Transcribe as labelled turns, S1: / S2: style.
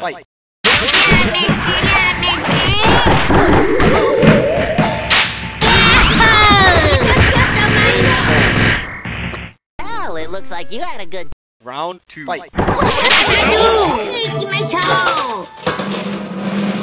S1: Fight.
S2: Well, it looks like you had a good
S1: Round two. Fight. What did I do?
S3: my 行きましょう